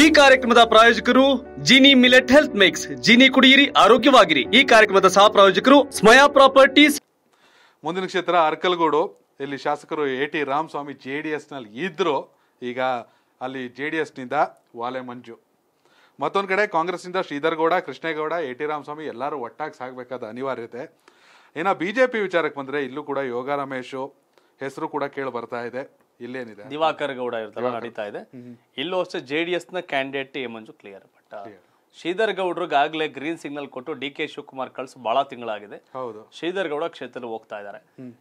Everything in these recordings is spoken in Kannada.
ಈ ಕಾರ್ಯಕ್ರಮದ ಪ್ರಾಯೋಜಕರು Gini millet health mix. Gini ಕುಡಿಯಿರಿ, ಆರೋಗ್ಯವಾಗಿರಿ. ಈ ಕಾರ್ಯಕ್ರಮದ ಸಹ ಪ್ರಾಯೋಜಕರು ಸ್ಮಯಾ ಪ್ರಾಪರ್ಟೀಸ್. ಮುಂದಿನ ಕ್ಷೇತ್ರ ಅರ್ಕಲ್ಗೋಡು. ಇಲ್ಲಿ ಶಾಸಕರು A T Ramaswamy J D ಎಸ್ನಲ್ಲಿ ಇದ್ರು. ಈಗ ಅಲ್ಲಿ ಜೆ ಡಿ ಎಸ್ನಿಂದ ವಾಲೆ ಮಂಜು. ಮತ್ತೊಂದು ಕಡೆ ಕಾಂಗ್ರೆಸ್ನಿಂದ ಶ್ರೀಧರ್ ಗೌಡ ಕೃಷ್ಣೇಗೌಡ, ಎ ಟಿ ರಾಮಸ್ವಾಮಿ ಎಲ್ಲರೂ ಒಟ್ಟಾಗಿ ಸಾಗಬೇಕಾದ ಅನಿವಾರ್ಯತೆ. ಏನೋ ಬಿ ಜೆ ಪಿ ವಿಚಾರಕ್ಕೆ ಬಂದರೆ ಇಲ್ಲೂ ಕೂಡ ಯೋಗ ರಮೇಶು ಹೆಸರು ಕೂಡ ಕೇಳಿ ಬರ್ತಾ ಇದೆ. ಇಲ್ಲೇನಿದೆ? ದಿವಾಕರ್ ಗೌಡ ಇರ್ತಾರ ನಡೀತಾ ಇದೆ. ಇಲ್ಲೂ ಅಷ್ಟೇ ಜೆ ಡಿ ಎಸ್ನ candidate A Manju clear but Shridhar ಗೌಡ್ರಿಗೆ ಆಗ್ಲೇ ಗ್ರೀನ್ ಸಿಗ್ನಲ್ ಕೊಟ್ಟು ಡಿ ಕೆ ಶಿವಕುಮಾರ್ ಕಳ್ಸಿ ಬಹಳ ತಿಂಗಳಾಗಿದೆ. ಶ್ರೀಧರ್ ಗೌಡ ಕ್ಷೇತ್ರ ಹೋಗ್ತಾ ಇದ್ದಾರೆ.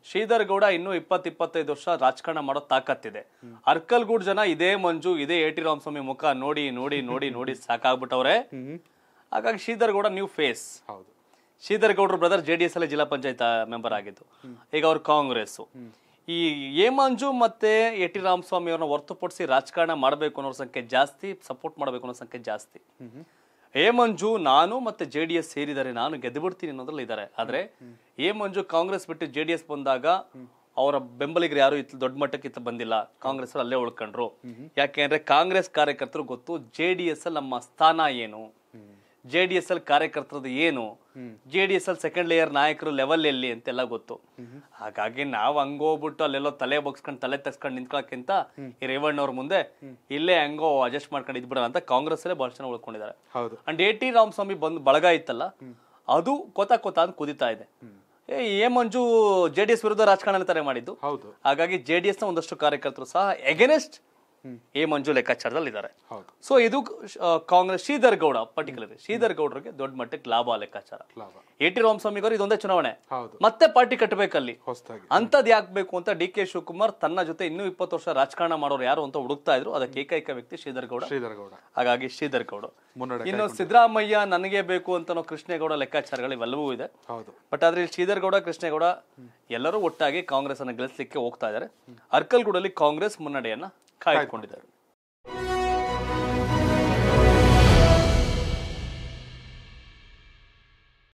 ಶ್ರೀಧರ್ ಗೌಡ ಇನ್ನೂ ಇಪ್ಪತ್ ಇಪ್ಪತ್ತೈದು ವರ್ಷ ರಾಜಕಾರಣ ಮಾಡೋ ತಾಕತ್ತಿದೆ. ಅರ್ಕಲ್ಗೂಡ್ ಜನ ಇದೇ ಮಂಜು ಇದೇ ಎ ಟಿ ರಾಮಸ್ವಾಮಿ ಮುಖ ನೋಡಿ ನೋಡಿ ನೋಡಿ ನೋಡಿ ಸಾಕಾಗ್ಬಿಟ್ಟವ್ರೆ. ಹಾಗಾಗಿ ಶ್ರೀಧರ್ ಗೌಡ ನ್ಯೂ ಫೇಸ್ ಹೌದು. ಶ್ರೀಧರ್ ಗೌಡ್ರ ಬ್ರದರ್ ಜೆ ಡಿ ಎಸ್ ಅಲ್ಲಿ ಜಿಲ್ಲಾ ಪಂಚಾಯತ್ ಮೆಂಬರ್ ಆಗಿದ್ದು. ಈಗ ಅವ್ರ ಕಾಂಗ್ರೆಸ್ ಈ ಹೇಮಂಜು ಮಂಜು ಮತ್ತೆ ಎ ಟಿ ರಾಮಸ್ವಾಮಿ ಅವ್ರನ್ನ ಹೊರತುಪಡಿಸಿ ರಾಜಕಾರಣ ಮಾಡಬೇಕು ಅನ್ನೋ ಸಂಖ್ಯೆ ಜಾಸ್ತಿ ಸಪೋರ್ಟ್ ಮಾಡಬೇಕು ಅನ್ನೋ ಸಂಖ್ಯೆ ಜಾಸ್ತಿ. ಹೇಮಂಜು ಮಂಜು ನಾನು ಮತ್ತೆ ಜೆ ಡಿ ಎಸ್ ಸೇರಿದರೆ ನಾನು ಗೆದ್ದು ಬಿಡ್ತೀನಿ ಅನ್ನೋದ್ರಲ್ಲಿ ಇದ್ದಾರೆ ಆದ್ರೆ ಹೇಮಂಜು ಮಂಜು ಕಾಂಗ್ರೆಸ್ ಬಿಟ್ಟು ಜೆ ಡಿ ಎಸ್ ಬಂದಾಗ ಅವರ ಬೆಂಬಲಿಗರು ಯಾರು ಇತ್ತು? ದೊಡ್ಡ ಮಟ್ಟಕ್ಕೆ ಇತ್ತು, ಬಂದಿಲ್ಲ. ಕಾಂಗ್ರೆಸ್ ಅಲ್ಲೇ ಉಳ್ಕೊಂಡ್ರು. ಯಾಕೆಂದ್ರೆ ಕಾಂಗ್ರೆಸ್ ಕಾರ್ಯಕರ್ತರು ಗೊತ್ತು ಜೆ ಡಿ ಎಸ್ ನಮ್ಮ ಸ್ಥಾನ ಏನು? ಜೆ ಡಿ ಎಸ್ ಅಲ್ಲಿ ಕಾರ್ಯಕರ್ತರದ್ದು ಏನು? ಜೆ ಡಿ ಎಸ್ ಅಲ್ಲಿ ಸೆಕೆಂಡ್ ಲೇಯರ್ ನಾಯಕರು ಲೆವೆಲ್ ಎಲ್ಲಿ ಅಂತೆಲ್ಲ ಗೊತ್ತು. ಹಾಗಾಗಿ ನಾವ್ ಹಂಗೋಗ್ಬಿಟ್ಟು ಅಲ್ಲೆಲ್ಲೋ ತಲೆ ಬಗ್ಸ್ಕೊಂಡು ತಲೆ ತಗ್ಸ್ಕೊಂಡು ನಿಂತ್ಕೊಳಕ್ಕಿಂತ ಈ ರೇವಣ್ಣವ್ರ ಮುಂದೆ ಇಲ್ಲೇ ಹಂಗೋ ಅಡ್ಜಸ್ಟ್ ಮಾಡ್ಕೊಂಡು ಇದ್ಬಿಡೋಣ ಅಂತ ಕಾಂಗ್ರೆಸ್ ಅಲ್ಲೇ ಬಹಳ ಜನ ಉಳ್ಕೊಂಡಿದ್ದಾರೆ. ಹೌದು. ಅಂಡ್ ಎ ಟಿ ರಾಮಸ್ವಾಮಿ ಬಂದು ಬಳಗ ಇತ್ತಲ್ಲ ಅದು ಕೊತ ಕೊತ ಅಂತ ಕುದಿತಾ ಇದೆ. ಏ A Manju J D S ವಿರುದ್ಧ ರಾಜಕಾರಣ ತರ ಮಾಡಿದ್ದು. ಹೌದು. ಹಾಗಾಗಿ ಜೆ ಡಿ ಎಸ್ನ ಒಂದಷ್ಟು ಕಾರ್ಯಕರ್ತರು ಸಹ ಎಗನೆಸ್ಟ್ ಎ ಮಂಜು ಲೆಕ್ಕಾಚಾರದಲ್ಲಿ ಇದ್ದಾರೆ ಸೊ ಇದು ಕಾಂಗ್ರೆಸ್ ಶ್ರೀಧರ್ ಗೌಡ ಪರ್ಟಿಕ್ಯುಲರ್ ಶ್ರೀಧರ್ ಗೌಡರಿಗೆ ದೊಡ್ಡ ಮಟ್ಟಕ್ಕೆ ಲಾಭ ಲೆಕ್ಕಾಚಾರ. ಎ ಟಿ ರಾಮಸ್ವಾಮಿ ಅವರು ಇದೊಂದೇ ಚುನಾವಣೆ. ಮತ್ತೆ ಪಾರ್ಟಿ ಕಟ್ಟಬೇಕಲ್ಲಿ. ಅಂತದ್ ಯಾಕೆ ಬೇಕು ಅಂತ ಡಿ ಕೆ ಶಿವಕುಮಾರ್ ತನ್ನ ಜೊತೆ ಇನ್ನೂ ಇಪ್ಪತ್ತು ವರ್ಷ ರಾಜಕಾರಣ ಮಾಡೋರು ಯಾರು ಅಂತ ಹುಡುಕ್ತಾ ಇದ್ರು. ಅದಕ್ಕೆ ಏಕೈಕ ವ್ಯಕ್ತಿ ಶ್ರೀಧರ್ ಗೌಡ. ಶ್ರೀಧರ್ ಗೌಡ. ಹಾಗಾಗಿ ಶ್ರೀಧರ್ ಗೌಡ. ಇನ್ನು ಸಿದ್ದರಾಮಯ್ಯ ನನಗೆ ಬೇಕು ಅಂತ ಕೃಷ್ಣೇಗೌಡ ಲೆಕ್ಕಾಚಾರಗಳು ಇವೆಲ್ಲವೂ ಇದೆ. ಬಟ್ ಆದ್ರೆ ಇಲ್ಲಿ ಶ್ರೀಧರ್ ಗೌಡ ಕೃಷ್ಣೇಗೌಡ ಎಲ್ಲರೂ ಒಟ್ಟಾಗಿ ಕಾಂಗ್ರೆಸ್ ಅನ್ನು ಗೆಲ್ಲಿಸಲಿಕ್ಕೆ ಹೋಗ್ತಾ ಇದ್ದಾರೆ. ಅರ್ಕಲ್ಗೂಡಲ್ಲಿ ಕಾಂಗ್ರೆಸ್ ಮುನ್ನಡೆಯನ್ನ 帰る。